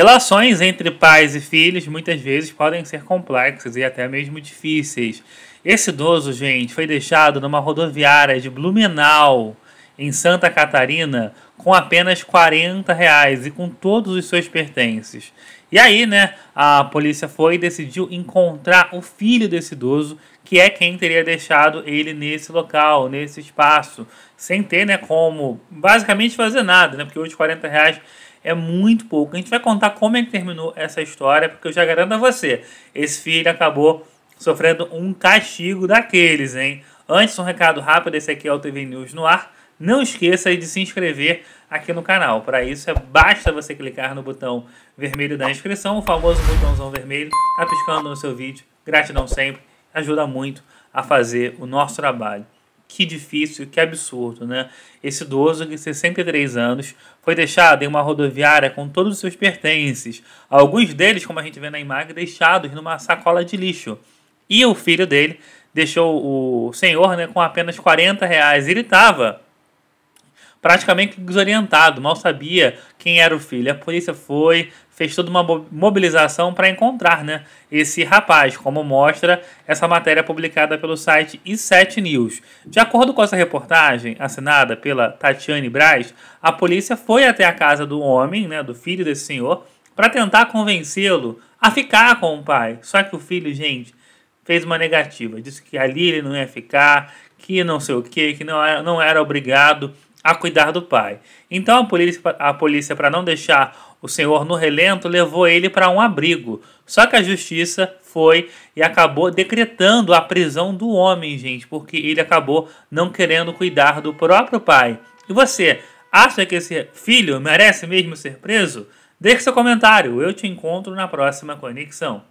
Relações entre pais e filhos muitas vezes podem ser complexas e até mesmo difíceis. Esse idoso, gente, foi deixado numa rodoviária de Blumenau, em Santa Catarina, com apenas 40 reais e com todos os seus pertences. E aí, né, a polícia foi e decidiu encontrar o filho desse idoso, que é quem teria deixado ele nesse local, nesse espaço, sem ter, né, como basicamente fazer nada, né, porque hoje 40 reais é muito pouco. A gente vai contar como é que terminou essa história, porque eu já garanto a você, esse filho acabou sofrendo um castigo daqueles, hein? Antes, um recado rápido, esse aqui é o TV News no ar. Não esqueça de se inscrever aqui no canal. Para isso, é, basta você clicar no botão vermelho da inscrição, o famoso botãozão vermelho, tá piscando no seu vídeo. Gratidão sempre, ajuda muito a fazer o nosso trabalho. Que difícil, que absurdo, né? Esse idoso de 63 anos foi deixado em uma rodoviária com todos os seus pertences. Alguns deles, como a gente vê na imagem, deixados numa sacola de lixo. E o filho dele deixou o senhor né, com apenas 40 reais. Ele estava praticamente desorientado, mal sabia quem era o filho. A polícia foi, fez toda uma mobilização para encontrar né, esse rapaz, como mostra essa matéria publicada pelo site i7 News. De acordo com essa reportagem, assinada pela Tatiane Braz, a polícia foi até a casa do homem, né, do filho desse senhor, para tentar convencê-lo a ficar com o pai. Só que o filho, gente, fez uma negativa. Disse que ali ele não ia ficar, que não sei o que, que não era, não era obrigado a cuidar do pai. Então a polícia, a polícia para não deixar o senhor no relento, levou ele para um abrigo. Só que a justiça foi e acabou decretando a prisão do homem, gente, porque ele acabou não querendo cuidar do próprio pai. E você, acha que esse filho merece mesmo ser preso? Deixe seu comentário, eu te encontro na próxima conexão.